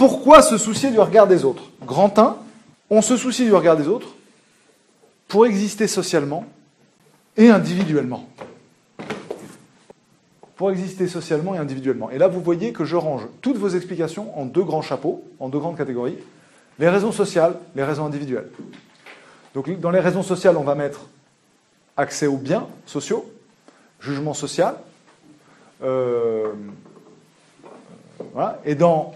pourquoi se soucier du regard des autres Grand 1, on se soucie du regard des autres pour exister socialement et individuellement. Pour exister socialement et individuellement. Et là, vous voyez que je range toutes vos explications en deux grands chapeaux, en deux grandes catégories. Les raisons sociales, les raisons individuelles. Donc dans les raisons sociales, on va mettre accès aux biens sociaux, jugement social, euh, voilà. et dans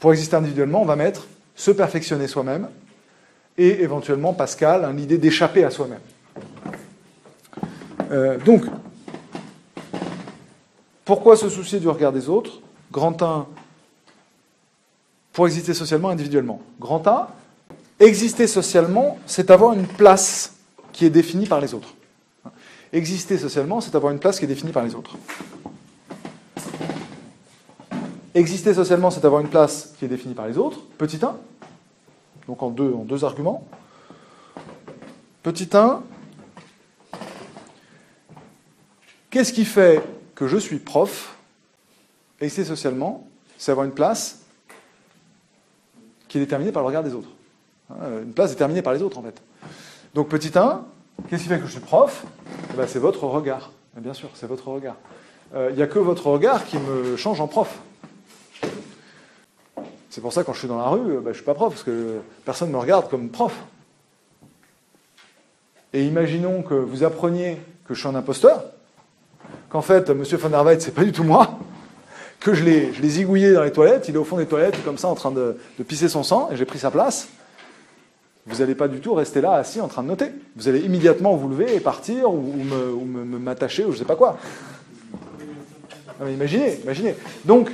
pour exister individuellement, on va mettre se perfectionner soi-même et éventuellement, Pascal, hein, l'idée d'échapper à soi-même. Euh, donc, pourquoi se soucier du regard des autres? Grand 1, pour exister socialement, individuellement. Grand A, exister socialement, c'est avoir une place qui est définie par les autres. Exister socialement, c'est avoir une place qui est définie par les autres. Exister socialement, c'est avoir une place qui est définie par les autres. Petit 1, donc en deux, en deux arguments. Petit 1, qu'est-ce qui fait que je suis prof? Exister socialement, c'est avoir une place qui est déterminée par le regard des autres. Hein, une place déterminée par les autres, en fait. Donc petit 1, qu'est-ce qui fait que je suis prof? Eh ben, C'est votre regard. bien sûr, c'est votre regard. Euh, il n'y a que votre regard qui me change en prof. C'est pour ça que quand je suis dans la rue, ben, je ne suis pas prof, parce que personne ne me regarde comme prof. Et imaginons que vous appreniez que je suis un imposteur, qu'en fait, M. von der Weydt, c'est pas du tout moi, que je l'ai, je zigouillé dans les toilettes, il est au fond des toilettes, comme ça, en train de, pisser son sang, et j'ai pris sa place. Vous n'allez pas du tout rester là, assis, en train de noter. Vous allez immédiatement vous lever et partir, ou, m'attacher, ou je ne sais pas quoi. imaginez, imaginez. Donc,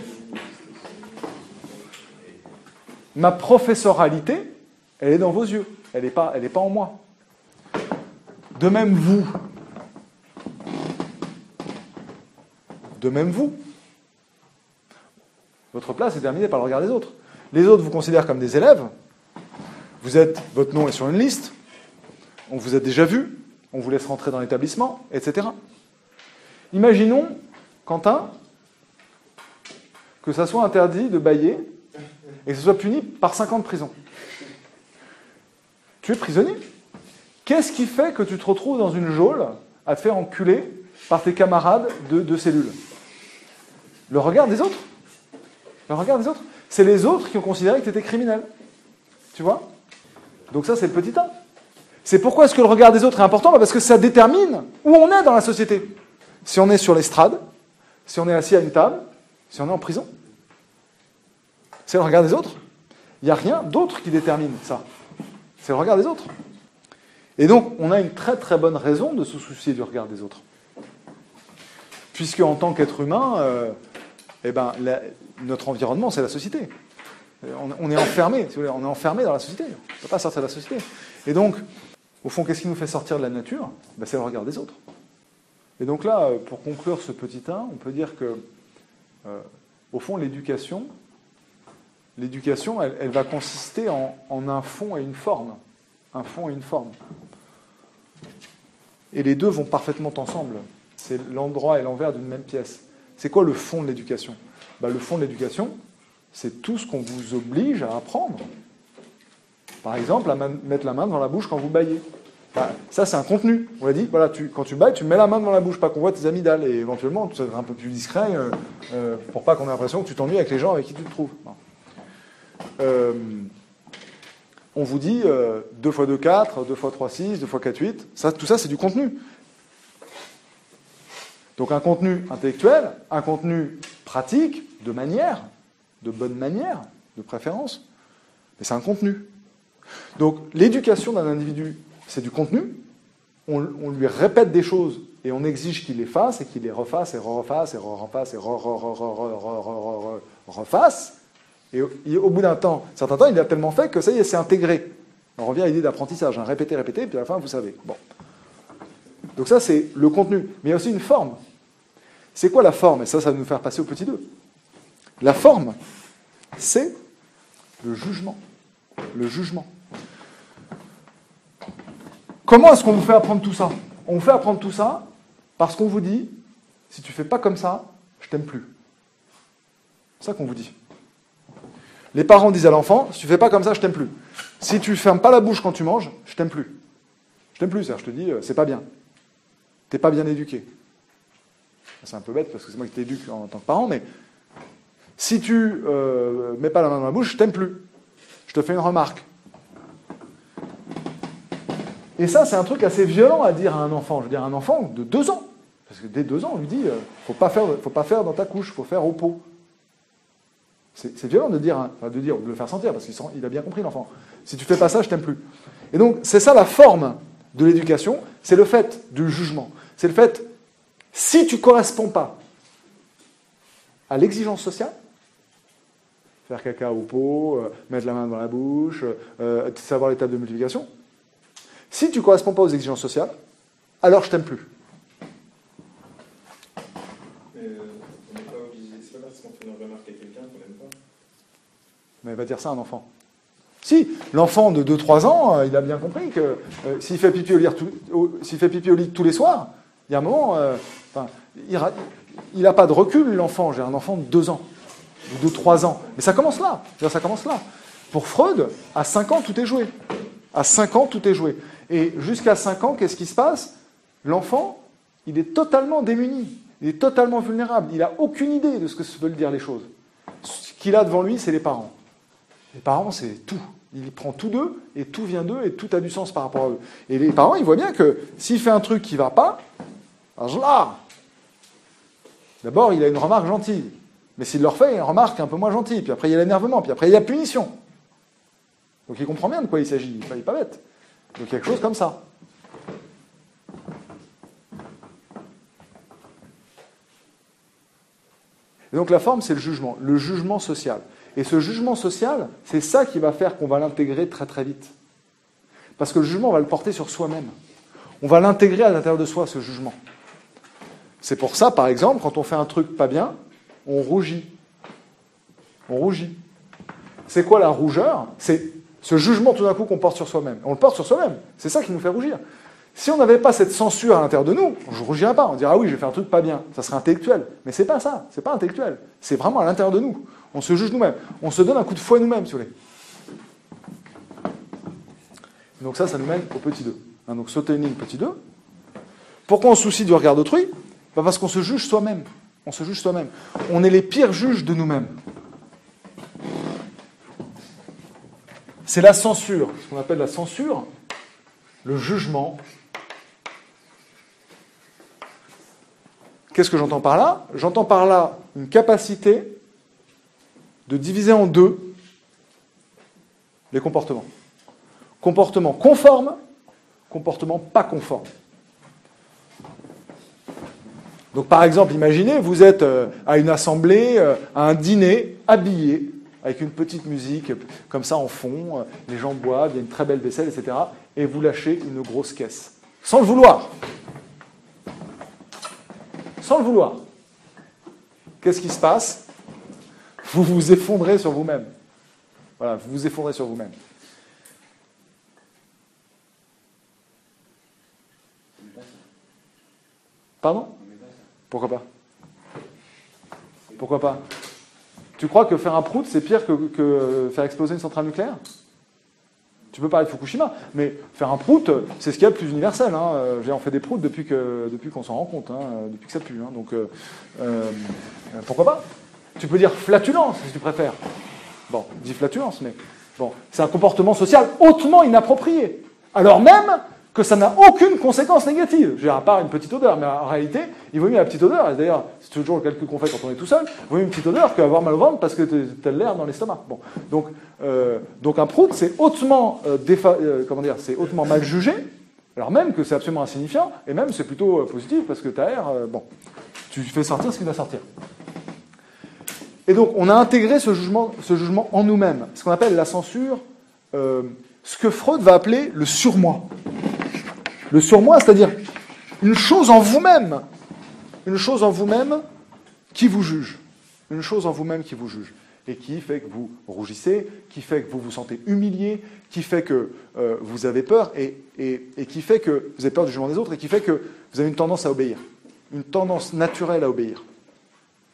ma professoralité, elle est dans vos yeux. Elle n'est pas, pas en moi. De même vous. De même vous. Votre place est terminée par le regard des autres. Les autres vous considèrent comme des élèves. Vous êtes, votre nom est sur une liste. On vous a déjà vu. On vous laisse rentrer dans l'établissement, etc. Imaginons, Quentin, que ça soit interdit de bailler et que ce soit puni par 5 ans de prison. Tu es prisonnier. Qu'est-ce qui fait que tu te retrouves dans une geôle à te faire enculer par tes camarades de, de cellule Le regard des autres. Le regard des autres. C'est les autres qui ont considéré que tu étais criminel. Tu vois? Donc ça, c'est le petit A. C'est pourquoi est-ce que le regard des autres est important? Bah, Parce que ça détermine où on est dans la société. Si on est sur l'estrade, si on est assis à une table, si on est en prison. C'est le regard des autres. Il n'y a rien d'autre qui détermine ça. C'est le regard des autres. Et donc, on a une très très bonne raison de se soucier du regard des autres. Puisque en tant qu'être humain, euh, eh ben, notre environnement, c'est la société. On, est enfermé, on est enfermé dans la société. On ne peut pas sortir de la société. Et donc, au fond, qu'est-ce qui nous fait sortir de la nature? Ben, C'est le regard des autres. Et donc là, pour conclure ce petit 1, on peut dire que, euh, au fond, l'éducation, l'éducation, elle, va consister en, un fond et une forme. Un fond et une forme. Et les deux vont parfaitement ensemble. C'est l'endroit et l'envers d'une même pièce. C'est quoi le fond de l'éducation? Bah, Le fond de l'éducation, c'est tout ce qu'on vous oblige à apprendre. Par exemple, à mettre la main dans la bouche quand vous baillez. Bah, ça, c'est un contenu. On l'a dit, voilà, quand tu bailles, tu mets la main dans la bouche, pas qu'on voit tes amygdales. Et éventuellement, tu seras un peu plus discret euh, euh, pour pas qu'on ait l'impression que tu t'ennuies avec les gens avec qui tu te trouves. Euh, on vous dit 2 x 2, 4, 2 x 3, 6, 2 x 4, 8. Ça, tout ça, c'est du contenu. Donc un contenu intellectuel, un contenu pratique, de manière, de bonne manière, de préférence, mais c'est un contenu. Donc l'éducation d'un individu, c'est du contenu. On, lui répète des choses et on exige qu'il les fasse et qu'il les refasse et refasse et refasse et refasse. Et au, bout d'un temps, certain temps, il a tellement fait que ça y est, c'est intégré. On revient à l'idée d'apprentissage, hein. répéter, répéter, puis à la fin, vous savez. Bon. Donc ça, c'est le contenu. Mais il y a aussi une forme. C'est quoi la forme? Et ça, ça va nous faire passer au petit 2. La forme, c'est le jugement. Le jugement. Comment est-ce qu'on vous fait apprendre tout ça? On vous fait apprendre tout ça parce qu'on vous dit, si tu fais pas comme ça, je t'aime plus. C'est ça qu'on vous dit. Les parents disent à l'enfant, si tu fais pas comme ça, je t'aime plus. Si tu fermes pas la bouche quand tu manges, je t'aime plus. Je t'aime plus, ça. Je te dis, euh, c'est pas bien. T'es pas bien éduqué. C'est un peu bête parce que c'est moi qui t'éduque en tant que parent, mais si tu euh, mets pas la main dans la bouche, je t'aime plus. Je te fais une remarque. Et ça, c'est un truc assez violent à dire à un enfant. Je veux dire, un enfant de deux ans. Parce que dès deux ans, on lui dit, euh, faut faut pas faire dans ta couche, faut faire au pot. C'est violent de dire, hein, de de le faire sentir, parce qu'il a bien compris l'enfant. Si tu fais pas ça, je t'aime plus. Et donc, c'est ça la forme de l'éducation, c'est le fait du jugement. C'est le fait, si tu corresponds pas à l'exigence sociale, faire caca au pot, euh, mettre la main dans la bouche, euh, savoir l'étape de multiplication, si tu corresponds pas aux exigences sociales, alors je t'aime plus. Mais va dire ça à un enfant. Si, l'enfant de 2-3 ans, euh, il a bien compris que euh, s'il fait, pipi au lit, fait pipi au lit tous les soirs, il y a un moment, euh, il n'a pas de recul, l'enfant. J'ai un enfant de 2 ans, ou de 3 ans. Mais ça commence là. Ça commence là. Pour Freud, à 5 ans, tout est joué. À 5 ans, tout est joué. Et jusqu'à 5 ans, qu'est-ce qui se passe? L'enfant, il est totalement démuni. Il est totalement vulnérable. Il n'a aucune idée de ce que veulent dire les choses. Ce qu'il a devant lui, c'est les parents. Les parents, c'est tout. Il prend tout d'eux, et tout vient d'eux, et tout a du sens par rapport à eux. Et les parents, ils voient bien que s'il fait un truc qui ne va pas, là, d'abord, il a une remarque gentille. Mais s'il leur fait, une remarque un peu moins gentille. Puis après, il y a l'énervement. Puis après, il y a la punition. Donc il comprend bien de quoi il s'agit. Il n'est pas bête. Donc quelque chose comme ça. Et donc la forme, c'est le jugement, le jugement social. Et ce jugement social, c'est ça qui va faire qu'on va l'intégrer très très vite. Parce que le jugement, on va le porter sur soi-même. On va l'intégrer à l'intérieur de soi, ce jugement. C'est pour ça, par exemple, quand on fait un truc pas bien, on rougit. On rougit. C'est quoi la rougeur? C'est ce jugement tout d'un coup qu'on porte sur soi-même. On le porte sur soi-même. C'est ça qui nous fait rougir. Si on n'avait pas cette censure à l'intérieur de nous, je ne rougirais pas. On dirait ah oui, j'ai fait un truc pas bien. Ça serait intellectuel. Mais c'est pas ça. C'est pas intellectuel. C'est vraiment à l'intérieur de nous. On se juge nous-mêmes. On se donne un coup de fouet nous-mêmes, si vous voulez. Donc ça, ça nous mène au petit 2. Hein, donc sauter une ligne petit 2. Pourquoi on se soucie du regard d'autrui? Bah, Parce qu'on se juge soi-même. On se juge soi-même. On est les pires juges de nous-mêmes. C'est la censure, ce qu'on appelle la censure, le jugement. Qu'est-ce que j'entends par là? J'entends par là une capacité de diviser en deux les comportements. Comportement conforme, comportement pas conforme. Donc par exemple, imaginez, vous êtes euh, à une assemblée, euh, à un dîner, habillé, avec une petite musique comme ça en fond, euh, les gens boivent, il y a une très belle vaisselle, etc. Et vous lâchez une grosse caisse. Sans le vouloir. Sans le vouloir. Qu'est-ce qui se passe? Vous vous effondrez sur vous-même. Voilà, vous vous effondrez sur vous-même. Pardon? Pourquoi pas? Pourquoi pas? Tu crois que faire un prout, c'est pire que, faire exploser une centrale nucléaire? Tu peux parler de Fukushima, mais faire un prout, c'est ce qu'il y a de plus universel. Hein. On fait des proutes depuis qu'on s'en rend compte, hein, depuis que ça pue. Hein. Donc, euh, euh, pourquoi pas? Tu peux dire flatulence, si tu préfères. Bon, dis flatulence, mais bon, c'est un comportement social hautement inapproprié. Alors même que ça n'a aucune conséquence négative. J'ai à part une petite odeur, mais en réalité, il vaut mieux la petite odeur, et d'ailleurs, c'est toujours le calcul qu'on fait quand on est tout seul, il vaut mieux une petite odeur qu'avoir mal au ventre parce que tu as l'air dans l'estomac. Euh, donc un prout, c'est hautement, euh, euh, comment c'est hautement mal jugé, alors même que c'est absolument insignifiant, et même c'est plutôt positif parce que tu as l'air, bon, tu fais sortir ce qui doit sortir. Et donc, on a intégré ce jugement, ce jugement en nous-mêmes, ce qu'on appelle la censure, ce que Freud va appeler le surmoi. Le surmoi, c'est-à-dire une chose en vous-même, une chose en vous-même qui vous juge, une chose en vous-même qui vous juge, et qui fait que vous rougissez, qui fait que vous vous sentez humilié, qui fait que euh, vous avez peur, et, qui fait que vous avez peur du jugement des autres, et qui fait que vous avez une tendance à obéir, une tendance naturelle à obéir.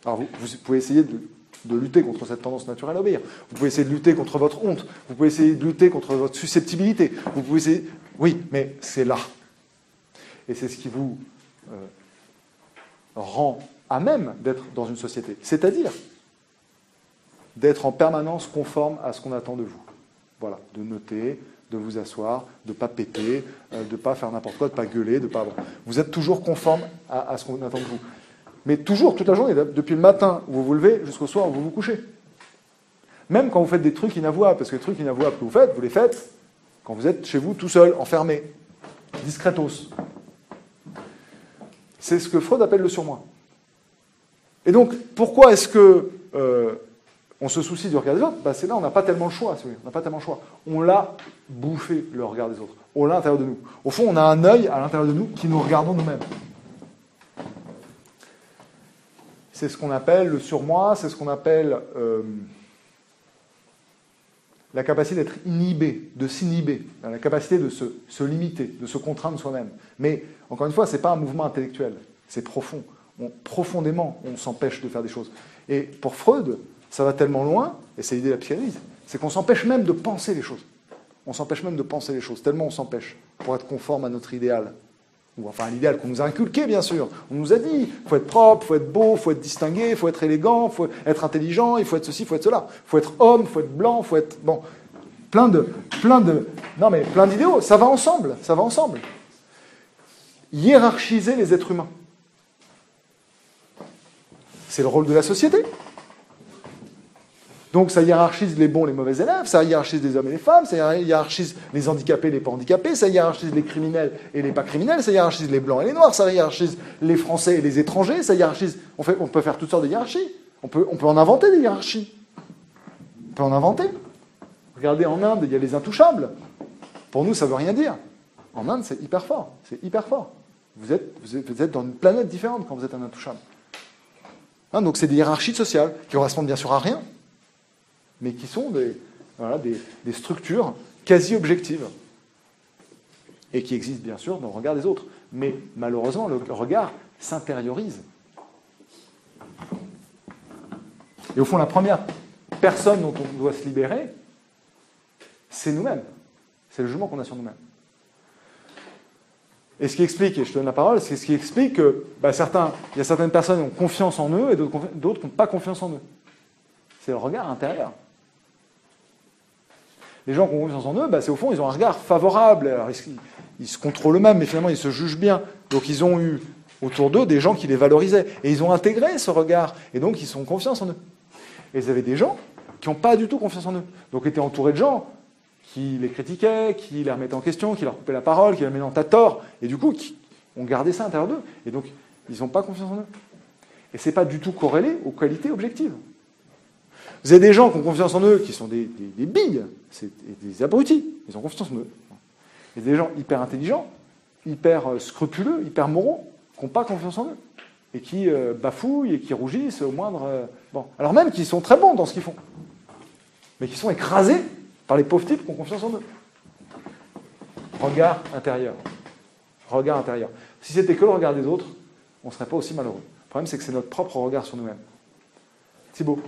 Alors vous, vous pouvez essayer de de lutter contre cette tendance naturelle à obéir. Vous pouvez essayer de lutter contre votre honte. Vous pouvez essayer de lutter contre votre susceptibilité. Vous pouvez essayer. Oui, mais c'est là. Et c'est ce qui vous euh, rend à même d'être dans une société. C'est-à-dire d'être en permanence conforme à ce qu'on attend de vous. Voilà, de noter, de vous asseoir, de ne pas péter, euh, de ne pas faire n'importe quoi, de ne pas gueuler, de pas. Vous êtes toujours conforme à, ce qu'on attend de vous. Mais toujours, toute la journée, depuis le matin où vous vous levez jusqu'au soir où vous vous couchez. Même quand vous faites des trucs inavouables, parce que les trucs inavouables que vous faites, vous les faites quand vous êtes chez vous tout seul, enfermé, discretos. C'est ce que Freud appelle le surmoi. Et donc, pourquoi est-ce que euh, on se soucie du regard des autres, bah, c'est là on n'a pas tellement le choix. On n'a pas tellement le choix. On l'a bouffé, le regard des autres. On l'a à l'intérieur de nous. Au fond, on a un œil à l'intérieur de nous qui nous regardons nous-mêmes. C'est ce qu'on appelle le surmoi, c'est ce qu'on appelle euh, la capacité d'être inhibé, de s'inhiber, la capacité de se, se, limiter, de se contraindre soi-même. Mais encore une fois, ce n'est pas un mouvement intellectuel, c'est profond. profondément, on s'empêche de faire des choses. Et pour Freud, ça va tellement loin, et c'est l'idée de la psychanalyse, c'est qu'on s'empêche même de penser les choses. On s'empêche même de penser les choses, tellement on s'empêche pour être conforme à notre idéal. Enfin l'idéal qu'on nous a inculqué, bien sûr. On nous a dit, faut être propre, faut être beau, faut être distingué, faut être élégant, faut être intelligent, il faut être ceci, il faut être cela. Il faut être homme, faut être blanc, faut être... Bon, plein de... Plein de non mais plein d'idéaux, ça va ensemble, ça va ensemble. Hiérarchiser les êtres humains. C'est le rôle de la société. Donc ça hiérarchise les bons, les mauvais élèves, ça hiérarchise les hommes et les femmes, ça hiérarchise les handicapés et les pas handicapés, ça hiérarchise les criminels et les pas criminels, ça hiérarchise les blancs et les noirs, ça hiérarchise les français et les étrangers, ça hiérarchise... On, fait, on peut faire toutes sortes de hiérarchies. On peut, on peut en inventer des hiérarchies. On peut en inventer. Regardez, en Inde, il y a les intouchables. Pour nous, ça ne veut rien dire. En Inde, c'est hyper fort. C'est hyper fort. Vous êtes, vous, êtes, dans une planète différente quand vous êtes un intouchable. Hein, donc c'est des hiérarchies sociales qui correspondent bien sûr à rien mais qui sont des, structures quasi objectives et qui existent bien sûr dans le regard des autres. Mais malheureusement, le regard s'intériorise. Et au fond, la première personne dont on doit se libérer, c'est nous-mêmes. C'est le jugement qu'on a sur nous-mêmes. Et ce qui explique, et je te donne la parole, c'est ce qui explique que bah, certains, il y a certaines personnes qui ont confiance en eux et d'autres qui n'ont pas confiance en eux. C'est le regard intérieur les gens qui ont confiance en eux, bah, c'est au fond, ils ont un regard favorable. Alors, ils, se contrôlent eux-mêmes, mais finalement, ils se jugent bien. Donc, ils ont eu autour d'eux des gens qui les valorisaient. Et ils ont intégré ce regard. Et donc, ils ont confiance en eux. Et ils avaient des gens qui n'ont pas du tout confiance en eux. Donc, ils étaient entourés de gens qui les critiquaient, qui les remettaient en question, qui leur coupaient la parole, qui les mettaient en tort. Et du coup, qui ont gardé ça à l'intérieur d'eux. Et donc, ils n'ont pas confiance en eux. Et ce n'est pas du tout corrélé aux qualités objectives. Vous avez des gens qui ont confiance en eux, qui sont des, billes, c'est des abrutis, ils ont confiance en eux. A des gens hyper intelligents, hyper euh, scrupuleux, hyper moraux, qui n'ont pas confiance en eux, et qui euh, bafouillent et qui rougissent au moindre... Euh, bon. Alors même qu'ils sont très bons dans ce qu'ils font, mais qui sont écrasés par les pauvres types qui ont confiance en eux. Regard intérieur. Regard intérieur. Si c'était que le regard des autres, on ne serait pas aussi malheureux. Le problème, c'est que c'est notre propre regard sur nous-mêmes. Thibault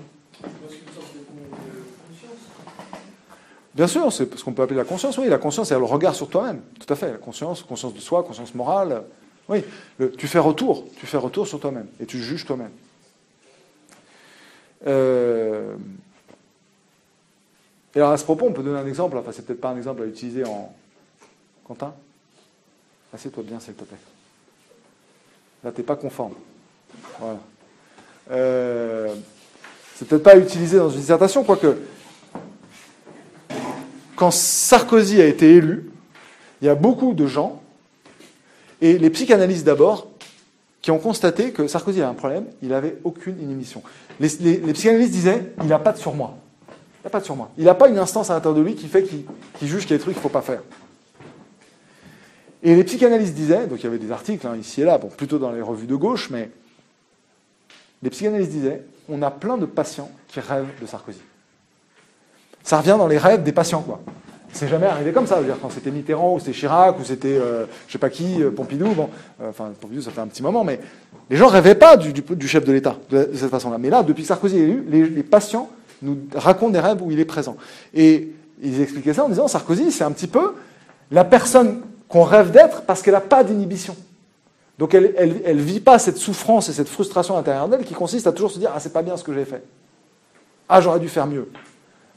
Bien sûr, c'est ce qu'on peut appeler la conscience. Oui, la conscience, c'est le regard sur toi-même. Tout à fait. La conscience, conscience de soi, conscience morale. Oui, tu fais retour. Tu fais retour sur toi-même et tu juges toi-même. Euh, et alors à ce propos, on peut donner un exemple. Enfin, c'est peut-être pas un exemple à utiliser en. Quentin? Assieds-toi bien, s'il te plaît. Là, tu n'es pas conforme. Voilà. Euh, c'est peut-être pas à utiliser dans une dissertation, quoique quand Sarkozy a été élu, il y a beaucoup de gens, et les psychanalystes d'abord, qui ont constaté que Sarkozy avait un problème, il n'avait aucune inhibition. Les, psychanalystes disaient, il n'a pas de surmoi. Il n'a pas de surmoi. Il n'a pas une instance à l'intérieur de lui qui fait qu'il juge qu'il y a des trucs qu'il ne faut pas faire. Et les psychanalystes disaient, donc il y avait des articles hein, ici et là, bon, plutôt dans les revues de gauche, mais les psychanalystes disaient, on a plein de patients qui rêvent de Sarkozy. Ça revient dans les rêves des patients, quoi. C'est jamais arrivé comme ça. dire, quand c'était Mitterrand, ou c'était Chirac, ou c'était euh, je sais pas qui, euh, Pompidou, bon, euh, Pompidou ça fait un petit moment, mais les gens rêvaient pas du, chef de l'État de, cette façon-là. Mais là, depuis que Sarkozy est élu, les, patients nous racontent des rêves où il est présent. Et ils expliquaient ça en disant Sarkozy, c'est un petit peu la personne qu'on rêve d'être parce qu'elle n'a pas d'inhibition. Donc elle, elle, vit pas cette souffrance et cette frustration intérieure d'elle qui consiste à toujours se dire ah c'est pas bien ce que j'ai fait. Ah j'aurais dû faire mieux.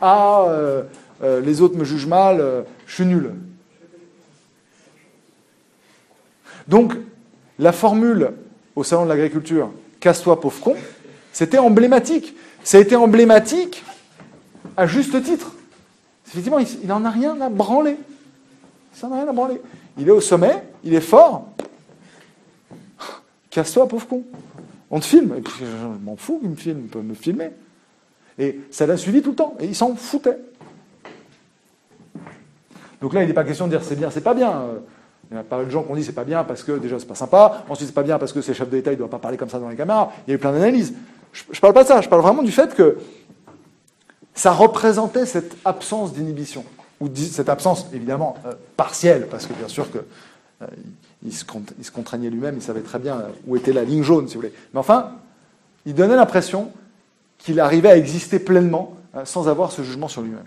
Ah euh, les autres me jugent mal, euh, je suis nul. Donc, la formule au salon de l'agriculture, casse-toi pauvre con, c'était emblématique. Ça a été emblématique à juste titre. Effectivement, il n'en a rien à branler. Il n'en a rien à branler. Il est au sommet, il est fort. Casse-toi, pauvre con. On te filme. Et puis, je m'en fous qu'il me filme, il peut me filmer. Et ça l'a suivi tout le temps. Et il s'en foutait. Donc là, il n'est pas question de dire c'est bien, c'est pas bien. Il y a pas mal de gens qui ont dit c'est pas bien parce que déjà c'est pas sympa, ensuite c'est pas bien parce que ces chefs d'État ne doivent pas parler comme ça dans les caméras. Il y a eu plein d'analyses. Je ne parle pas de ça, je parle vraiment du fait que ça représentait cette absence d'inhibition, ou cette absence évidemment euh, partielle, parce que bien sûr que euh, il, se, contraignait lui-même, il savait très bien où était la ligne jaune, si vous voulez. Mais enfin, il donnait l'impression qu'il arrivait à exister pleinement euh, sans avoir ce jugement sur lui-même.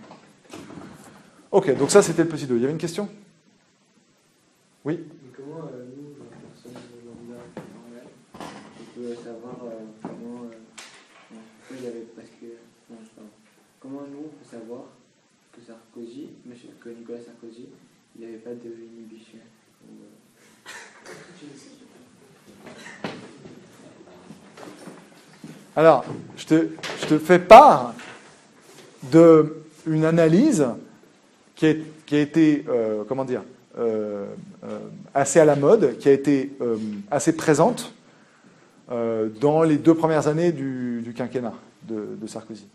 Ok, donc ça c'était le petit 2. Il y avait une question? Oui? Comment euh, nous, personnes lambda, on peut savoir euh, comment euh, il avait presque. Non, je Comment nous on peut savoir que Sarkozy, que Nicolas Sarkozy, il n'avait pas de inhibition Alors, je te, fais part d'une analyse qui a, été, euh, comment dire, euh, euh, assez à la mode, qui a été assez présente dans les deux premières années du, quinquennat de, Sarkozy.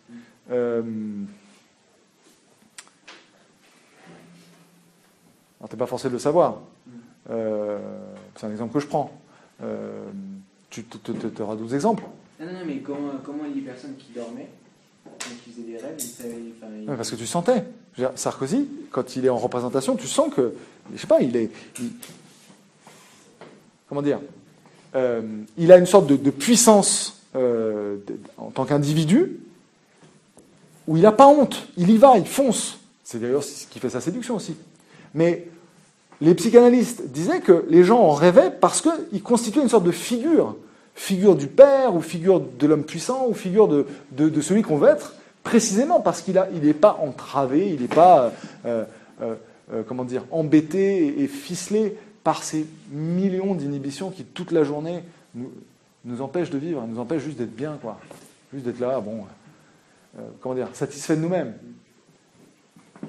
Alors, t'es pas forcé de le savoir. C'est un exemple que je prends. tu auras d'autres exemples. Non, non, mais comment, comment les personnes qui dormaient des rêves, parce que tu sentais. Sarkozy, quand il est en représentation, tu sens que, je sais pas, il est. comment dire euh, Il a une sorte de, puissance euh, en tant qu'individu où il n'a pas honte. Il y va, il fonce. C'est d'ailleurs ce qui fait sa séduction aussi. Mais les psychanalystes disaient que les gens en rêvaient parce qu'il constituait une sorte de figure figure du père, ou figure de l'homme puissant, ou figure de, celui qu'on veut être, précisément parce qu'il n'est pas entravé, il n'est pas, euh, euh, euh, comment dire, embêté et, ficelé par ces millions d'inhibitions qui, toute la journée, nous, nous empêchent de vivre, nous empêchent juste d'être bien, quoi. Juste d'être là, bon, comment dire, satisfait de nous-mêmes.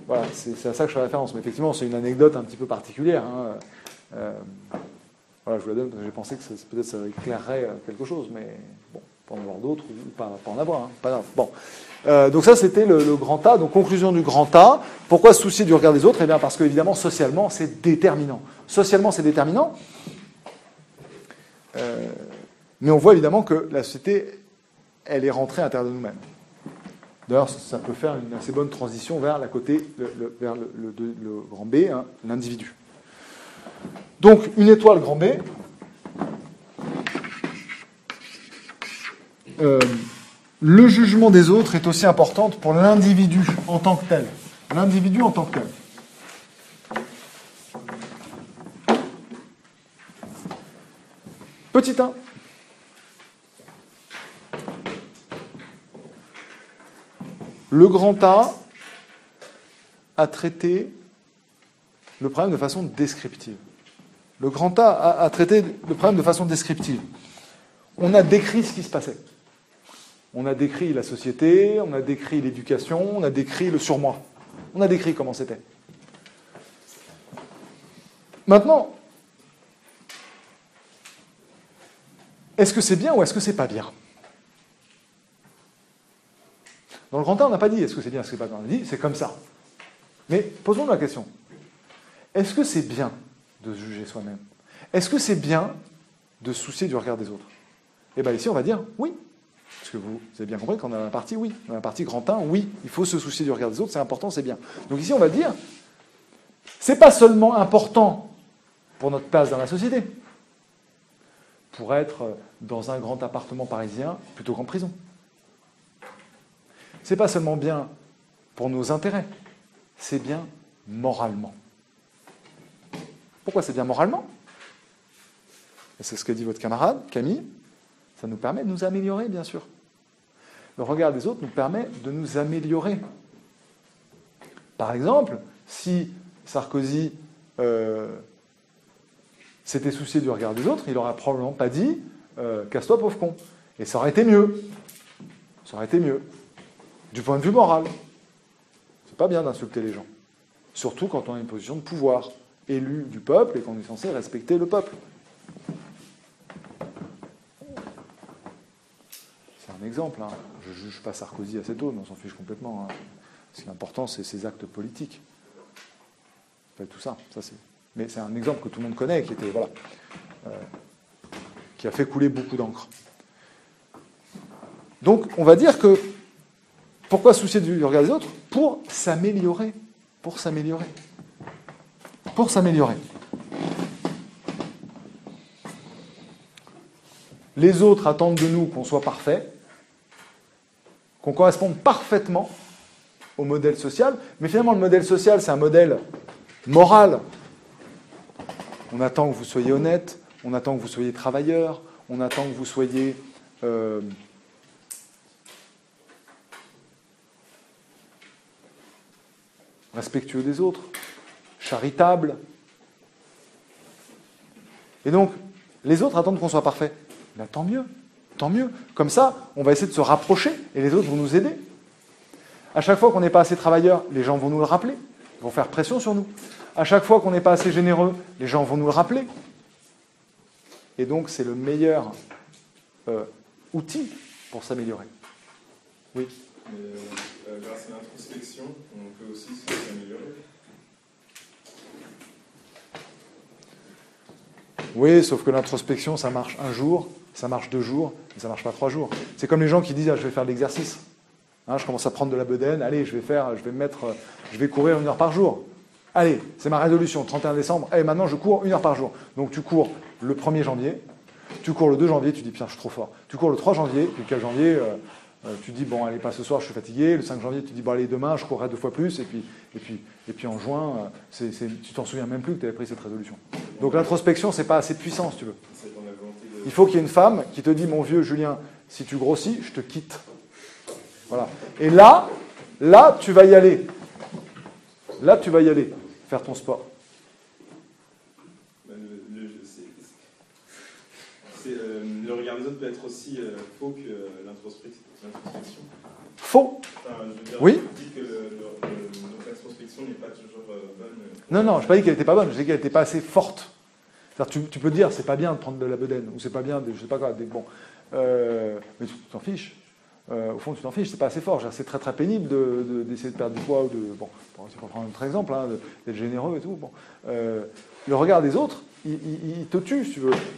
Voilà, c'est à ça que je fais référence. Mais effectivement, c'est une anecdote un petit peu particulière. Hein. Voilà, je vous la donne parce que j'ai pensé que peut-être ça éclairerait euh, quelque chose, mais bon, pas en avoir d'autres ou pas, en avoir, hein, pas grave. Bon. Euh, donc ça, c'était le, grand A. Donc conclusion du grand A. Pourquoi se soucier du regard des autres? Eh bien parce qu'évidemment, socialement, c'est déterminant. Socialement, c'est déterminant. Euh, mais on voit évidemment que la société, elle est rentrée à l'intérieur de nous-mêmes. D'ailleurs, ça peut faire une assez bonne transition vers la côté, le, vers le, grand B, hein, l'individu. Donc une étoile grand B. Euh, le jugement des autres est aussi important pour l'individu en tant que tel. L'individu en tant que tel. Petit 1. Le grand A a traité le problème de façon descriptive. Le grand A a, traité le problème de façon descriptive. On a décrit ce qui se passait. On a décrit la société, on a décrit l'éducation, on a décrit le surmoi. On a décrit comment c'était. Maintenant, est-ce que c'est bien ou est-ce que c'est pas bien? Dans le grand on n'a pas dit est-ce que c'est bien, est-ce que c'est pas bien. On a dit c'est comme ça. Mais posons-nous la question. Est-ce que c'est bien de juger soi-même? Est-ce que c'est bien de se soucier du regard des autres? Eh bien ici, on va dire oui. Parce que vous, avez bien compris qu'on a la partie oui? Dans la partie grand 1, oui, il faut se soucier du regard des autres, c'est important, c'est bien. Donc ici, on va dire, C'est pas seulement important pour notre place dans la société, pour être dans un grand appartement parisien plutôt qu'en prison. C'est pas seulement bien pour nos intérêts, c'est bien moralement. Pourquoi c'est bien moralement? C'est ce que dit votre camarade, Camille. Ça nous permet de nous améliorer, bien sûr. Le regard des autres nous permet de nous améliorer. Par exemple, si Sarkozy euh, s'était soucié du regard des autres, il n'aurait probablement pas dit euh, Casse-toi, pauvre con. Et ça aurait été mieux. Ça aurait été mieux. Du point de vue moral. C'est pas bien d'insulter les gens. Surtout quand on a une position de pouvoir, élu du peuple et qu'on est censé respecter le peuple. C'est un exemple. Hein. Je ne juge pas Sarkozy à cette tôt, on s'en fiche complètement. Hein. Ce qui est important, c'est ses actes politiques. Pas tout ça. ça Mais c'est un exemple que tout le monde connaît, qui était voilà, euh, qui a fait couler beaucoup d'encre. Donc, on va dire que pourquoi soucier du regard des autres Pour s'améliorer. Pour s'améliorer. Pour s'améliorer. Les autres attendent de nous qu'on soit parfait, qu'on corresponde parfaitement au modèle social, mais finalement le modèle social, c'est un modèle moral. On attend que vous soyez honnête, on attend que vous soyez travailleur, on attend que vous soyez euh, respectueux des autres, charitable. Et donc, les autres attendent qu'on soit parfait. Ben, tant mieux, tant mieux. Comme ça, on va essayer de se rapprocher et les autres vont nous aider. À chaque fois qu'on n'est pas assez travailleur, les gens vont nous le rappeler, vont faire pression sur nous. À chaque fois qu'on n'est pas assez généreux, les gens vont nous le rappeler. Et donc, c'est le meilleur euh, outil pour s'améliorer. Oui. Euh, grâce à l'introspection, on peut aussi s'améliorer. Oui, sauf que l'introspection, ça marche un jour, ça marche deux jours, mais ça marche pas trois jours. C'est comme les gens qui disent ah, je vais faire de l'exercice. Hein, je commence à prendre de la bedaine, allez, je vais faire, je vais mettre, je vais courir une heure par jour. Allez, c'est ma résolution, 31 décembre, et maintenant je cours une heure par jour. Donc tu cours le 1er janvier, tu cours le 2 janvier, tu dis putain, je suis trop fort. Tu cours le 3 janvier, le 4 janvier, euh, euh, tu dis, bon, allez, pas ce soir, je suis fatigué. Le 5 janvier, tu dis, bon, allez, demain, je courrai deux fois plus. Et puis, et puis, et puis en juin, euh, tu t'en souviens même plus que tu avais pris cette résolution. Donc l'introspection, c'est pas assez puissant, si tu veux. Il faut qu'il y ait une femme qui te dit, mon vieux Julien, si tu grossis, je te quitte. Voilà. Et là, là, tu vas y aller. Là, tu vas y aller, faire ton sport. Euh, le regard des autres peut être aussi faux que l'introspection. Faux Oui que l'introspection n'est pas toujours euh, bonne. Non, non, je n'ai pas dit qu'elle n'était pas bonne, je dis qu'elle n'était pas assez forte. Tu, tu, peux dire, c'est pas bien de prendre de la bedaine, ou c'est pas bien, de, je sais pas quoi, des, bon, euh, mais tu t'en fiches. Euh, au fond, tu t'en fiches, c'est pas assez fort. C'est très très pénible d'essayer de, perdre du poids ou de. Bon, pour prendre un autre exemple, hein, d'être généreux et tout. Bon. le regard des autres, il, te tue.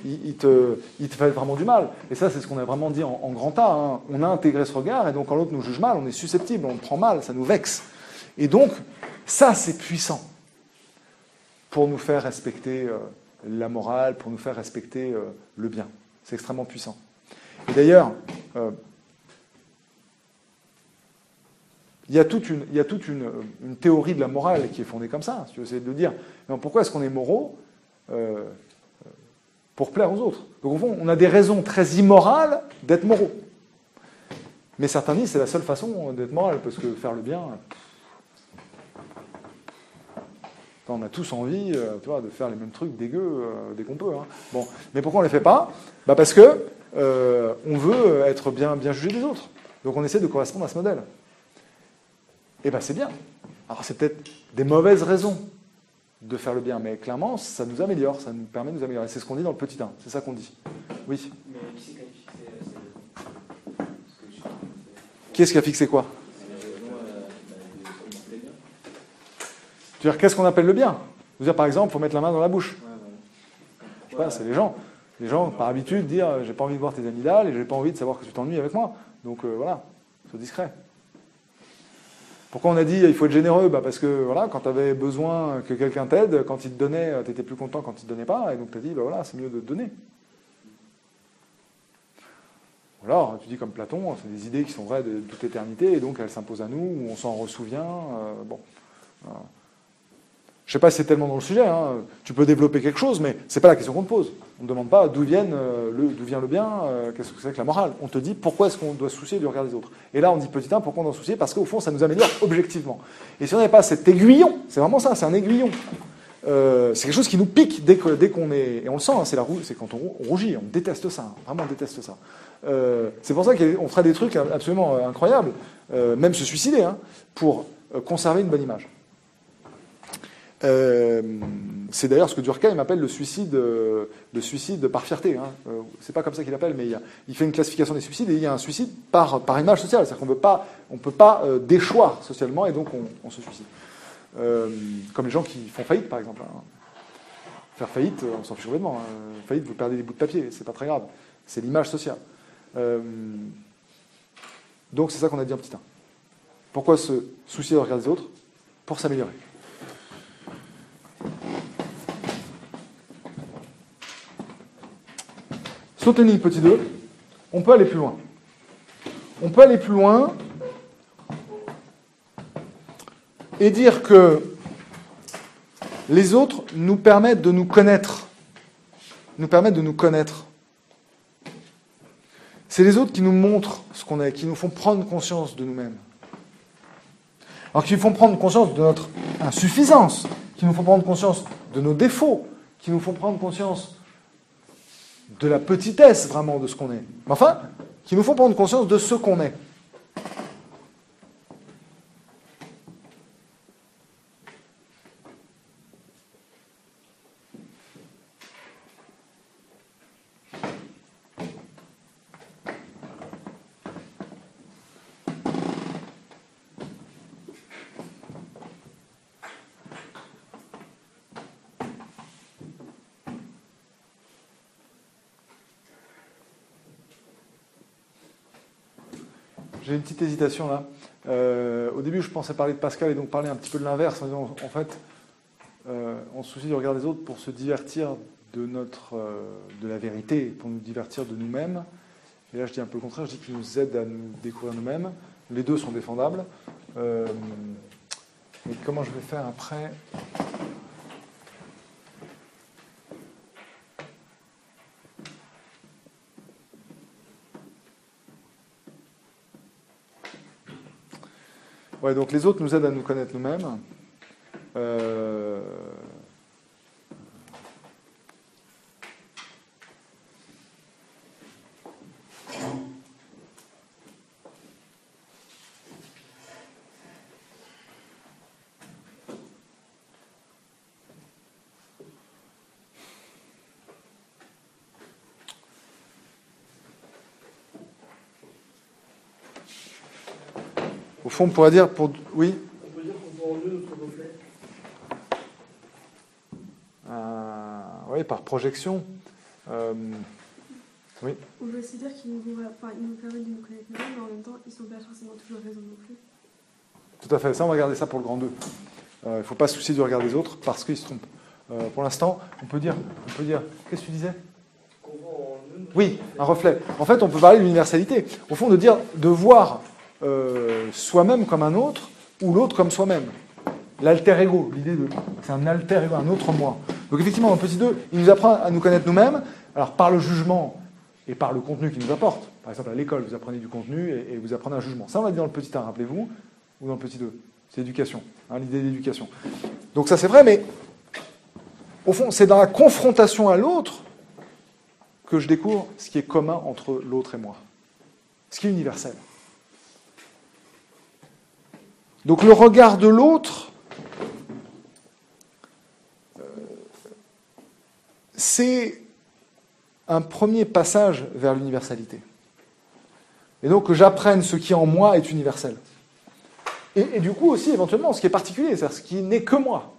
Il, te, fait vraiment du mal. Et ça, c'est ce qu'on a vraiment dit en, grand A. Hein. On a intégré ce regard, et donc quand l'autre nous juge mal, on est susceptible, on le prend mal, ça nous vexe. Et donc, ça, c'est puissant pour nous faire respecter euh, la morale, pour nous faire respecter euh, le bien. C'est extrêmement puissant. Et d'ailleurs, euh, il y a toute, une, théorie de la morale qui est fondée comme ça. Si tu veux, c'est de dire, pourquoi est-ce qu'on est moraux? Euh, pour plaire aux autres. Donc au fond, on a des raisons très immorales d'être moraux. Mais certains disent c'est la seule façon d'être moral, parce que faire le bien, on a tous envie euh, tu vois, de faire les mêmes trucs dégueux euh, dès qu'on peut. Hein. Bon. Mais pourquoi on ne les fait pas? Bah Parce que on veut être bien, bien jugé des autres. Donc on essaie de correspondre à ce modèle. Et bien c'est bien. Alors c'est peut-être des mauvaises raisons de faire le bien. Mais clairement, ça nous améliore, ça nous permet de nous améliorer. C'est ce qu'on dit dans le petit 1, c'est ça qu'on dit. Oui Qui est-ce qui a fixé quoi? Tu veux dire, qu'est-ce qu'on appelle le bien? Par exemple, faut mettre la main dans la bouche. Je sais pas, c'est les gens. Les gens, par habitude, dire j'ai pas envie de voir tes amygdales et j'ai pas envie de savoir que tu t'ennuies avec moi. Donc euh, voilà, sois discret. Pourquoi on a dit il faut être généreux bah Parce que voilà, quand tu avais besoin que quelqu'un t'aide, quand il te donnait, tu étais plus content quand il ne te donnait pas, et donc tu as dit bah voilà, c'est mieux de te donner. Ou alors, tu dis comme Platon, c'est des idées qui sont vraies de toute éternité, et donc elles s'imposent à nous, ou on s'en ressouvient. Euh, bon. Je ne sais pas si c'est tellement dans le sujet, hein. tu peux développer quelque chose, mais ce n'est pas la question qu'on te pose. On ne demande pas d'où euh, le, vient le bien, euh, qu'est-ce que c'est que la morale. On te dit pourquoi est-ce qu'on doit se soucier du regard des autres. Et là, on dit petit 1, pourquoi on doit se soucier? Parce qu'au fond, ça nous améliore objectivement. Et si on n'avait pas cet aiguillon, c'est vraiment ça, c'est un aiguillon. Euh, c'est quelque chose qui nous pique dès qu'on dès qu'on est. Et on le sent, hein, c'est quand on, rougit, on déteste ça, hein. vraiment on déteste ça. c'est pour ça qu'on ferait des trucs absolument incroyables, même se suicider, hein, pour conserver une bonne image. Euh, c'est d'ailleurs ce que Durkheim appelle le suicide, euh, le suicide par fierté. Hein. Euh, c'est pas comme ça qu'il appelle, mais il, fait une classification des suicides et il y a un suicide par, image sociale. C'est-à-dire qu'on ne peut pas déchoir socialement et donc on, se suicide. comme les gens qui font faillite, par exemple. Hein. Faire faillite, on s'en fiche complètement. Hein. Faillite, vous perdez des bouts de papier, c'est pas très grave. C'est l'image sociale. donc c'est ça qu'on a dit en petit 1. Pourquoi se soucier de regarder les autres? Pour s'améliorer. Petit 2, on peut aller plus loin. On peut aller plus loin et dire que les autres nous permettent de nous connaître. Nous permettent de nous connaître. C'est les autres qui nous montrent ce qu'on est, qui nous font prendre conscience de nous-mêmes. Alors qui nous font prendre conscience de notre insuffisance, qui nous font prendre conscience de nos défauts, qui nous font prendre conscience de la petitesse vraiment de ce qu'on est. Mais enfin, qui nous font prendre conscience de ce qu'on est. une petite hésitation là. Euh, au début, je pensais parler de Pascal et donc parler un petit peu de l'inverse. En, fait, euh, on se soucie du regard des autres pour se divertir de, notre, euh, de la vérité, pour nous divertir de nous-mêmes. Et là, je dis un peu le contraire, je dis qu'il nous aide à nous découvrir nous-mêmes. Les deux sont défendables. mais comment je vais faire après? Ouais, donc les autres nous aident à nous connaître nous-mêmes. Euh, fond, on pourrait dire pour. Oui On peut dire qu'on voit en eux notre reflet. Euh, oui, par projection. Euh, oui. On veut aussi dire qu'ils nous, enfin, nous permettent de nous connaître nous mais en même temps, ils ne sont pas forcément toujours raison non plus. Tout à fait. Ça, on va garder ça pour le grand 2. Il ne faut pas se soucier du regard des autres parce qu'ils se trompent. Euh, pour l'instant, on peut dire. On peut dire. Qu'est-ce que tu disais? Oui, un reflet. En fait, on peut parler de l'universalité. Au fond, de dire, de voir euh, soi-même comme un autre ou l'autre comme soi-même. L'alter ego, l'idée de. C'est un alter ego, un autre moi. Donc effectivement, dans petit 2, il nous apprend à nous connaître nous-mêmes, alors par le jugement et par le contenu qu'il nous apporte. Par exemple, à l'école, vous apprenez du contenu et, vous apprenez un jugement. Ça, on l'a dit dans le petit 1, rappelez-vous, ou dans le petit 2. C'est l'éducation, hein, l'idée d'éducation. Donc ça, c'est vrai, mais au fond, c'est dans la confrontation à l'autre que je découvre ce qui est commun entre l'autre et moi. Ce qui est universel. Donc le regard de l'autre, euh, c'est un premier passage vers l'universalité. Et donc que j'apprenne ce qui en moi est universel. Et, du coup aussi éventuellement ce qui est particulier, c'est-à-dire ce qui n'est que moi.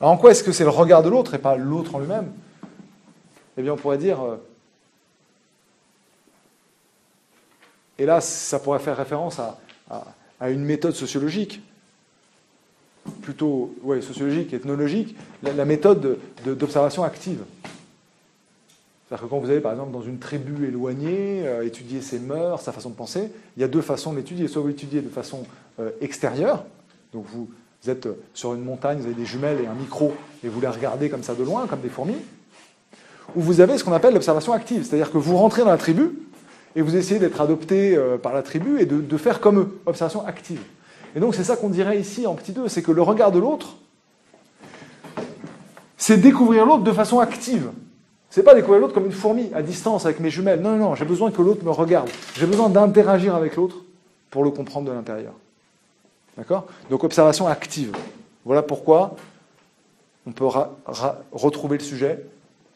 Alors en quoi est-ce que c'est le regard de l'autre et pas l'autre en lui-même? Eh bien on pourrait dire, euh, Et là, ça pourrait faire référence à, une méthode sociologique, plutôt ouais, sociologique, ethnologique, la, méthode de- de- d'observation active. C'est-à-dire que quand vous allez, par exemple, dans une tribu éloignée, euh, étudier ses mœurs, sa façon de penser, il y a deux façons de l'étudier. Soit vous l'étudiez de façon euh, extérieure, donc vous, vous êtes sur une montagne, vous avez des jumelles et un micro, et vous les regardez comme ça de loin, comme des fourmis, ou vous avez ce qu'on appelle l'observation active, c'est-à-dire que vous rentrez dans la tribu et vous essayez d'être adopté euh, par la tribu et de, faire comme eux, observation active. Et donc c'est ça qu'on dirait ici en petit 2, c'est que le regard de l'autre, c'est découvrir l'autre de façon active. C'est pas découvrir l'autre comme une fourmi à distance avec mes jumelles. Non, non, non, j'ai besoin que l'autre me regarde. J'ai besoin d'interagir avec l'autre pour le comprendre de l'intérieur. D'accord? Donc observation active. Voilà pourquoi on peut retrouver le sujet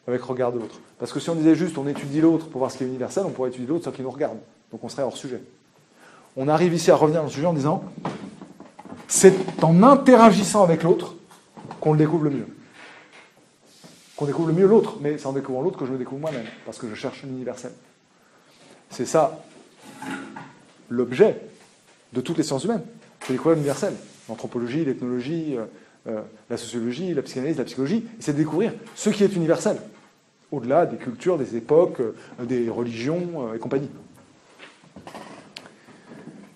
avec regard de l'autre. Parce que si on disait juste on étudie l'autre pour voir ce qui est universel, on pourrait étudier l'autre sans qu'il nous regarde. Donc on serait hors sujet. On arrive ici à revenir le sujet en disant c'est en interagissant avec l'autre qu'on le découvre le mieux. Qu'on découvre le mieux l'autre, mais c'est en découvrant l'autre que je le découvre moi-même, parce que je cherche l'universel. C'est ça l'objet de toutes les sciences humaines. C'est découvrir l'universel. L'anthropologie, l'ethnologie, euh, euh, la sociologie, la psychanalyse, la psychologie, c'est découvrir ce qui est universel, au-delà des cultures, des époques, euh, des religions euh, et compagnie.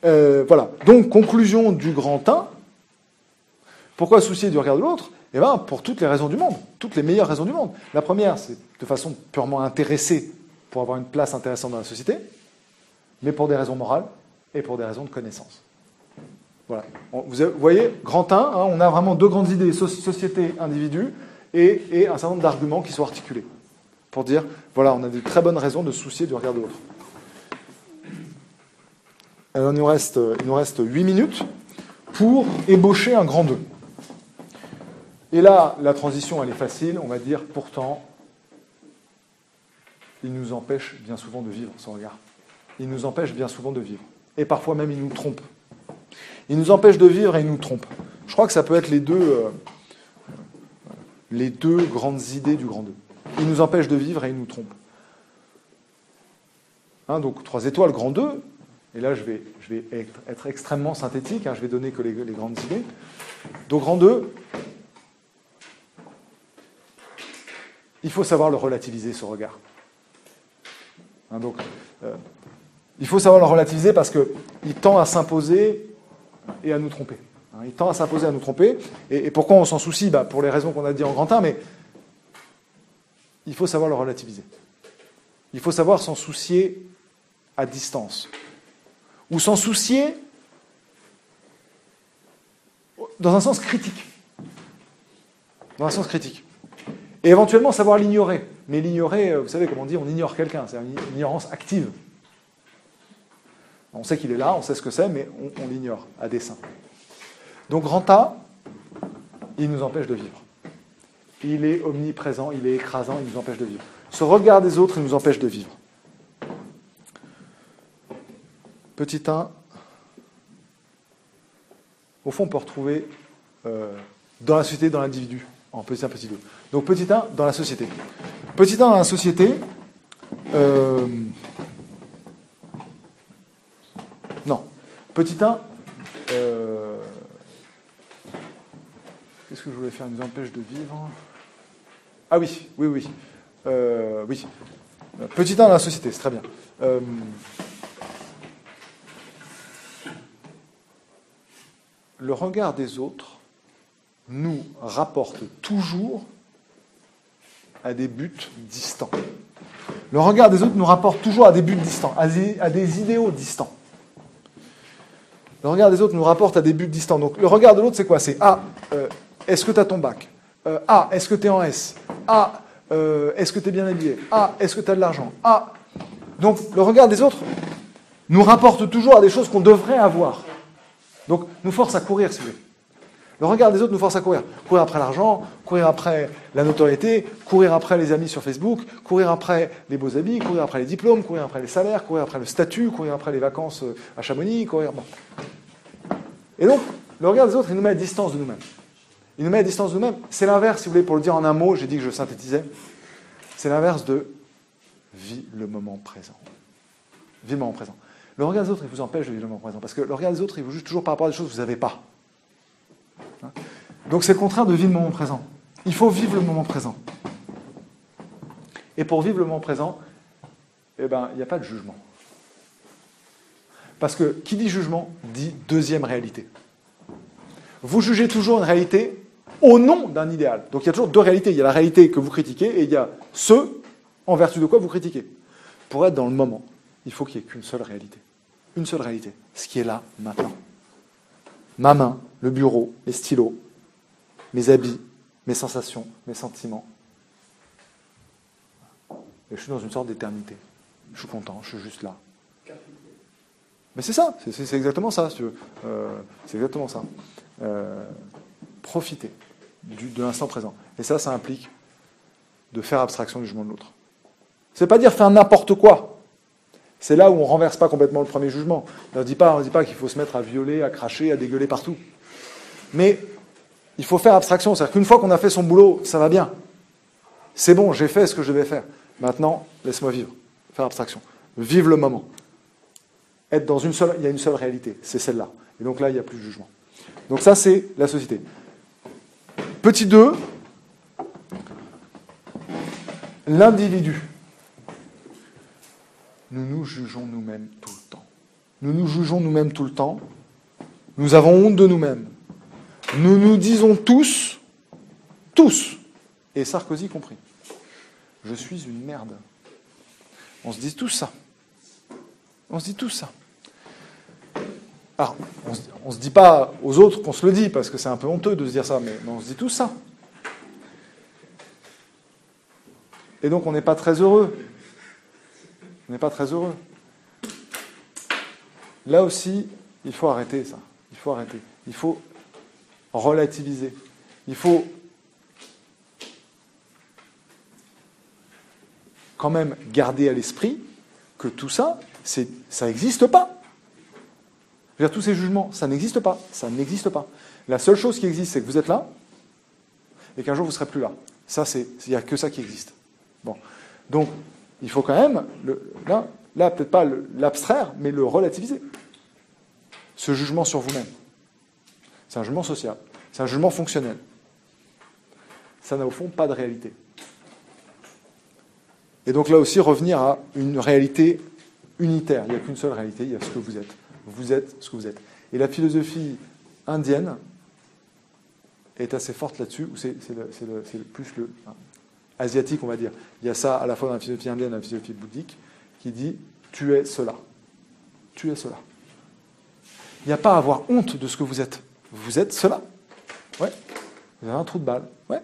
Euh, voilà. Donc, conclusion du grand 1. Pourquoi soucier du regard de l'autre? Eh bien, pour toutes les raisons du monde, toutes les meilleures raisons du monde. La première, c'est de façon purement intéressée, pour avoir une place intéressante dans la société, mais pour des raisons morales et pour des raisons de connaissance. Voilà. Vous voyez, grand 1, hein, on a vraiment deux grandes idées, so- société, individu, et un certain nombre d'arguments qui sont articulés pour dire, voilà, on a de très bonnes raisons de soucier du regard de l'autre. Il nous reste, il nous reste 8 minutes pour ébaucher un grand 2. Et là, la transition, elle est facile, on va dire, pourtant, il nous empêche bien souvent de vivre, son regard. Il nous empêche bien souvent de vivre. Et parfois même, il nous trompe. Il nous empêche de vivre et il nous trompe. Je crois que ça peut être les deux, euh, les deux grandes idées du grand 2. Il nous empêche de vivre et il nous trompe. Hein, donc, trois étoiles, grand 2. Et là, je vais, être, extrêmement synthétique, hein, je vais donner que les, grandes idées. Donc, grand 2, il faut savoir le relativiser, ce regard. Hein, donc, euh, il faut savoir le relativiser parce qu'il tend à s'imposer et à nous tromper. Hein, il tend à s'imposer et à nous tromper. Et, et pourquoi on s'en soucie? Bah, Pour les raisons qu'on a dit en grand 1, mais il faut savoir le relativiser. Il faut savoir s'en soucier à distance. Ou s'en soucier dans un sens critique. Dans un sens critique. Et éventuellement savoir l'ignorer. Mais l'ignorer, euh, vous savez, comme on dit, on ignore quelqu'un. C'est une ignorance active. On sait qu'il est là, on sait ce que c'est, mais on, on l'ignore à dessein. Donc grand A, il nous empêche de vivre. Il est omniprésent, il est écrasant, il nous empêche de vivre. Ce regard des autres, il nous empêche de vivre. Petit 1, au fond, on peut retrouver euh, dans la société, dans l'individu, en petit 1, petit 2. Donc petit 1, dans la société. Petit 1, dans la société, euh, non. Petit 1, euh, qu'est-ce que je voulais faire? Il nous empêche de vivre. Ah oui, oui, oui. Euh, oui. Petit 1 dans la société, c'est très bien. Euh, le regard des autres nous rapporte toujours à des buts distants. Le regard des autres nous rapporte toujours à des buts distants, à des, idéaux distants. Le regard des autres nous rapporte à des buts distants. Donc le regard de l'autre, c'est quoi? C'est Ah, euh, est-ce que tu as ton bac Ah, est-ce que tu es en S Ah, est-ce que tu es bien habillé Ah, est-ce que tu as de l'argent Ah. Donc le regard des autres nous rapporte toujours à des choses qu'on devrait avoir. Donc nous force à courir, si vous voulez. Le regard des autres nous force à courir. Courir après l'argent, courir après la notoriété, courir après les amis sur Facebook, courir après les beaux habits, courir après les diplômes, courir après les salaires, courir après le statut, courir après les vacances euh, à Chamonix, courir. Bon. Et donc, le regard des autres, il nous met à distance de nous-mêmes. Il nous met à distance de nous-mêmes. C'est l'inverse, si vous voulez, pour le dire en un mot, j'ai dit que je synthétisais. C'est l'inverse de vis le moment présent. Vis le moment présent. Le regard des autres, il vous empêche de vivre le moment présent. Parce que le regard des autres, il vous juge toujours par rapport à des choses que vous n'avez pas. Hein? Donc c'est le contraire de vivre le moment présent. Il faut vivre le moment présent. Et pour vivre le moment présent, eh ben, il n'y a pas de jugement. Parce que qui dit jugement dit deuxième réalité. Vous jugez toujours une réalité au nom d'un idéal. Donc il y a toujours deux réalités. Il y a la réalité que vous critiquez et il y a ce en vertu de quoi vous critiquez. Pour être dans le moment, il faut qu'il n'y ait qu'une seule réalité. Une seule réalité. Ce qui est là, maintenant. Ma main, le bureau, les stylos, mes habits, mes sensations, mes sentiments. Et je suis dans une sorte d'éternité. Je suis content, je suis juste là. Mais c'est ça, c'est exactement ça, si tu veux. Euh, c'est exactement ça. Euh, profiter de l'instant présent. Et ça, ça implique de faire abstraction du jugement de l'autre. C'est pas dire faire n'importe quoi. C'est là où on renverse pas complètement le premier jugement. On ne dit pas, pas qu'il faut se mettre à violer, à cracher, à dégueuler partout. Mais il faut faire abstraction. C'est-à-dire qu'une fois qu'on a fait son boulot, ça va bien. C'est bon, j'ai fait ce que je devais faire. Maintenant, laisse-moi vivre. Faire abstraction. Vive le moment. Être dans une seule, il y a une seule réalité, c'est celle-là. Et donc là, il n'y a plus de jugement. Donc ça, c'est la société. Petit 2, l'individu. Nous nous jugeons nous-mêmes tout le temps. Nous nous jugeons nous-mêmes tout le temps. Nous avons honte de nous-mêmes. Nous nous disons tous, tous, et Sarkozy compris, je suis une merde. On se dit tout ça. On se dit tout ça. Alors, on ne se dit pas aux autres qu'on se le dit, parce que c'est un peu honteux de se dire ça, mais, on se dit tout ça. Et donc on n'est pas très heureux. On n'est pas très heureux. Là aussi, il faut arrêter ça. Il faut arrêter. Il faut relativiser. Il faut quand même garder à l'esprit que tout ça, ça n'existe pas. Je veux dire, tous ces jugements, ça n'existe pas. Ça n'existe pas. La seule chose qui existe, c'est que vous êtes là et qu'un jour vous ne serez plus là. Ça, c'est, il n'y a que ça qui existe. Bon. Donc, il faut quand même, le, là, là peut-être pas l'abstraire, mais le relativiser. Ce jugement sur vous-même. C'est un jugement social. C'est un jugement fonctionnel. Ça n'a au fond pas de réalité. Et donc là aussi, revenir à une réalité unitaire. Il n'y a qu'une seule réalité, il y a ce que vous êtes. Vous êtes ce que vous êtes. Et la philosophie indienne est assez forte là-dessus, ou c'est le, plus le asiatique, on va dire. Il y a ça à la fois dans la philosophie indienne et dans la philosophie bouddhique, qui dit tu es cela. Tu es cela. Il n'y a pas à avoir honte de ce que vous êtes. Vous êtes cela. Ouais. Vous avez un trou de balle. Ouais.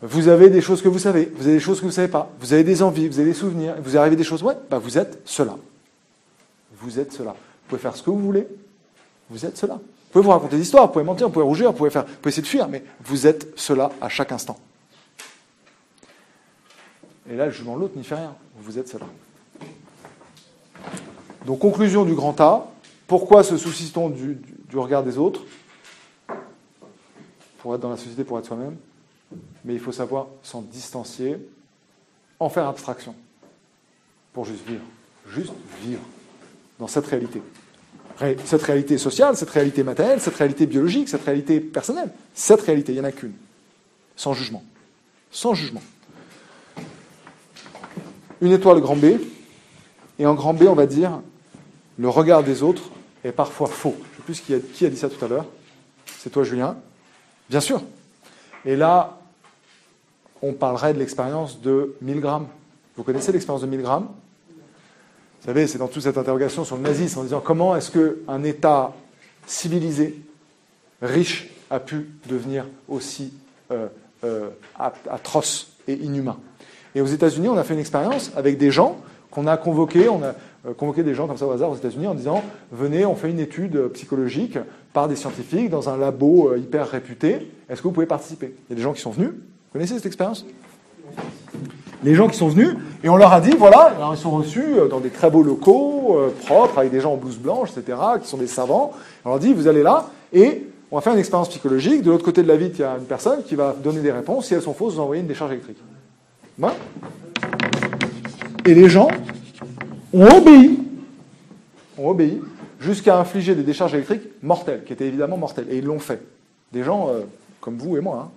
Vous avez des choses que vous savez, vous avez des choses que vous ne savez pas, vous avez des envies, vous avez des souvenirs, vous arrivez des choses, ouais, bah vous êtes cela. Vous êtes cela. Vous pouvez faire ce que vous voulez, vous êtes cela. Vous pouvez vous raconter des histoires, vous pouvez mentir, vous pouvez rougir, vous pouvez, faire, vous pouvez essayer de fuir, mais vous êtes cela à chaque instant. Et là, le jugement de l'autre n'y fait rien. Vous êtes cela. Donc, conclusion du grand A. Pourquoi se soucie-t-on du, du regard des autres? Pour être dans la société, pour être soi-même mais il faut savoir s'en distancier, en faire abstraction, pour juste vivre. Juste vivre dans cette réalité. Cette réalité sociale, cette réalité matérielle, cette réalité biologique, cette réalité personnelle. Cette réalité, il n'y en a qu'une. Sans jugement. Sans jugement. Une étoile grand B. Et en grand B, on va dire, le regard des autres est parfois faux. Je ne sais plus qui a, dit ça tout à l'heure. C'est toi, Julien. Bien sûr. Et là, on parlerait de l'expérience de 1000 grammes. Vous connaissez l'expérience de 1000 grammes? Vous savez, c'est dans toute cette interrogation sur le nazisme, en disant comment est-ce qu'un État civilisé, riche, a pu devenir aussi euh, euh, atroce et inhumain. Et aux États-Unis, on a fait une expérience avec des gens qu'on a convoqués, on a euh, convoqué des gens comme ça au hasard aux États-Unis en disant venez, on fait une étude psychologique par des scientifiques dans un labo hyper réputé. Est-ce que vous pouvez participer? Il y a des gens qui sont venus, vous connaissez cette expérience? Les gens qui sont venus, et on leur a dit, voilà, ils sont reçus euh, dans des très beaux locaux, euh, propres, avec des gens en blouse blanche, etc., qui sont des savants. On leur dit, vous allez là, et on va faire une expérience psychologique. De l'autre côté de la vitre, il y a une personne qui va donner des réponses. Si elles sont fausses, vous envoyez une décharge électrique. Et les gens ont obéi, ont obéi jusqu'à infliger des décharges électriques mortelles, qui étaient évidemment mortelles. Et ils l'ont fait. Des gens euh, comme vous et moi. hein.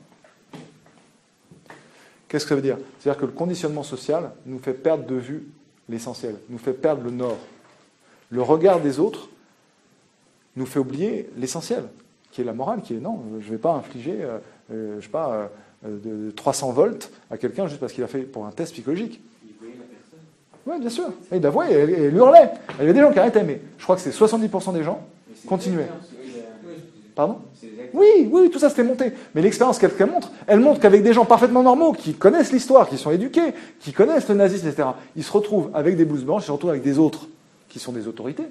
Qu'est-ce que ça veut dire? C'est-à-dire que le conditionnement social nous fait perdre de vue l'essentiel, nous fait perdre le nord. Le regard des autres nous fait oublier l'essentiel, qui est la morale, qui est non, je ne vais pas infliger, euh, euh, je sais pas, euh, de 300 volts à quelqu'un juste parce qu'il a fait pour un test psychologique. Oui, bien sûr. Et il la voyait, elle, elle hurlait. Il y avait des gens qui arrêtaient, mais je crois que c'est 70% des gens. Mais c'est Continuez. l'expérience, oui, la- Pardon. Oui, oui, tout ça c'était monté. Mais l'expérience qu'elle montre, elle montre qu'avec des gens parfaitement normaux, qui connaissent l'histoire, qui sont éduqués, qui connaissent le nazisme, etc., ils se retrouvent avec des blouses blanches, ils se retrouvent avec des autres, qui sont des autorités.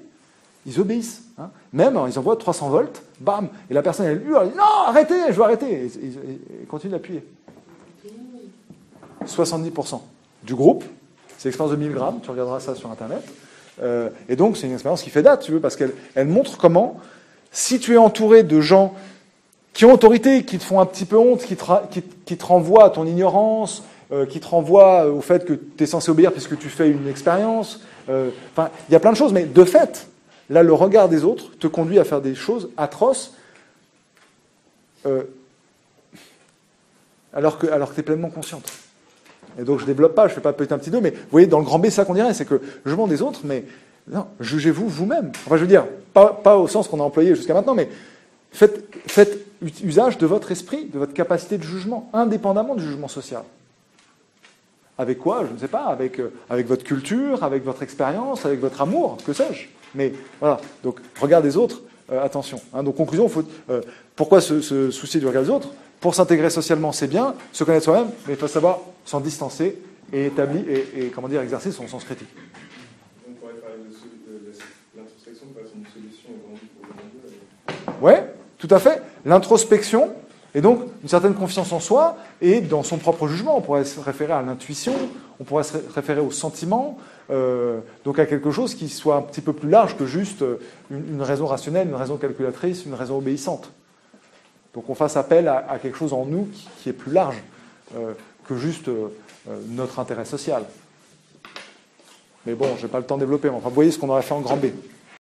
Ils obéissent. hein. Même, hein, ils envoient 300 volts, bam, et la personne, elle hurle, non, arrêtez, je veux arrêter. Et ils continuent d'appuyer. 70% du groupe, c'est l'expérience de 1000 grammes, tu regarderas ça sur Internet. Euh, et donc, c'est une expérience qui fait date, tu veux, parce qu'elle elle montre comment, si tu es entouré de gens qui ont autorité, qui te font un petit peu honte, qui te, renvoient à ton ignorance, euh, qui te renvoient au fait que tu es censé obéir puisque tu fais une expérience. euh, Enfin, il y a plein de choses, mais de fait, là, le regard des autres te conduit à faire des choses atroces, euh, alors que, alors que tu es pleinement consciente. Et donc je développe pas, je fais pas petit un petit deux, mais vous voyez, dans le grand B, c'est ça qu'on dirait, c'est que je jugement des autres, mais non, jugez-vous vous-même. Enfin, je veux dire, pas, au sens qu'on a employé jusqu'à maintenant, mais faites, usage de votre esprit, de votre capacité de jugement, indépendamment du jugement social. Avec quoi Je ne sais pas, avec, euh, votre culture, avec votre expérience, avec votre amour, que sais-je. Mais voilà, donc regard des autres, euh, attention. hein. donc conclusion, euh, pourquoi se, se soucier du regard des autres? Pour s'intégrer socialement, c'est bien, se connaître soi-même, mais il faut savoir s'en distancer et établir et, et, comment dire exercer son sens critique. On pourrait parler de, sol- de- de l'introspection comme une solution au grand pour le monde. Ouais, tout à fait. L'introspection, et donc une certaine confiance en soi, et dans son propre jugement. On pourrait se référer à l'intuition, on pourrait se ré- référer au sentiment, euh, donc à quelque chose qui soit un petit peu plus large que juste euh, une, raison rationnelle, une raison calculatrice, une raison obéissante. Donc on fasse appel à, quelque chose en nous qui, est plus large euh, que juste notre intérêt social. Mais bon, je n'ai pas le temps de développer, enfin, vous voyez ce qu'on aurait fait en grand B.